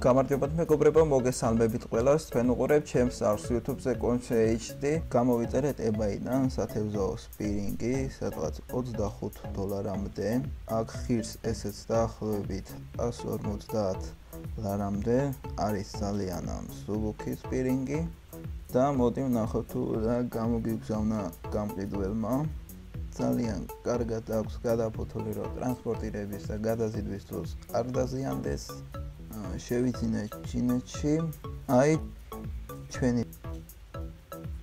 გამარჯობათ მეგობრებო, მოგესალმებით ყველას. თქვენ უყურებთ ჩემს არს YouTube-ზე კონჩე HD. გამოვიწერეთ eBay-დან სათევზაო სპირინგი, სადღაც 25 დოლარამდე. აქ ხირს ესეც დაახლოებით 150 ლარამდე. არის ძალიან სულუქი სპირინგი. და მოდი ვნახოთ თუ რა გამოგიგზავნა გამყიდველმა. ძალიან კარგად აქვს გადაფოთული რო ტრანსპორტირების და გადაზიდვის დროს არ დაზიანდეს. შევიძინე ჩინეთში. აი ჩვენი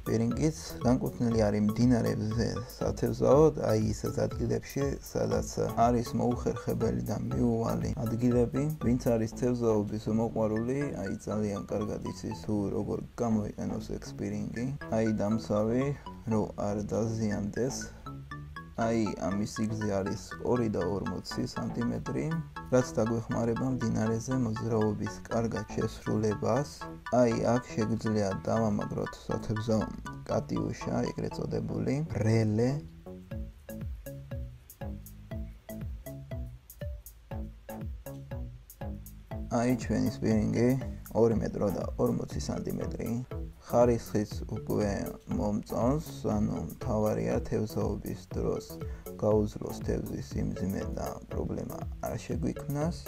ბერინგიც განკუთვნილი არის მდინარეებზე სათევზაოდ, აი ისეთ ადგილებში, სადაც არის მოუხერხებელი და მიუვალი ადგილები, ვინც არის თევზაობის მოყვარული, აი ძალიან კარგად იცის თუ როგორ გამოიყენოს ექსპერინგი. აი დამსავი, რომ არ დაზიანდეს აი ამის სიგრძე არის 2 და 40 სანტიმეტრი, რაც დაგვეხმარება მდინარეზე მოძრაობის კარგად შესრულებას. აი აქ შეგვიძლია დავამაგროთ სათებზო კატიუშა, ეგრეთ წოდებული, რელე. აი ჩვენი სპირინგი 2 მეტრო და 40 სანტიმეტრი. ხარისხის უკვე მომწონს, ანუ თავარია თევზაობის დროს გაუძლოს თევზის სიმძიმე და პრობლემა არ შეგვიქმნას.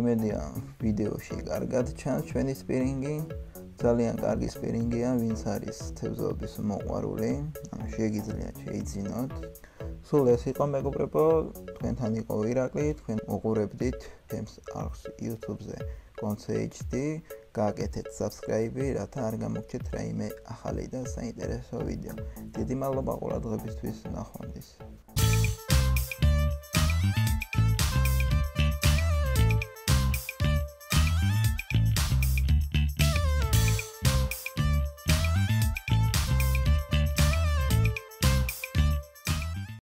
იმედია ვიდეოში კარგად ჩანს ჩვენი სპირინგი. ძალიან კარგი სპირინგია, ვინც არის თევზაობის მოყვარული, ანუ შეგიძლიათ შეიძინოთ. სულ ეს იყო მეგობრებო, თქვენთან იყო ირაკლი, თქვენ უყურებდით ჩემს არხს YouTube-ზე. კონცე HD გააკეთეთ subscribe-ი, რათა არ გამოგჩეთ რაიმე ახალი და საინტერესო ვიდეო. დიდი მადლობა ყურადღებისთვის, ნახვამდის.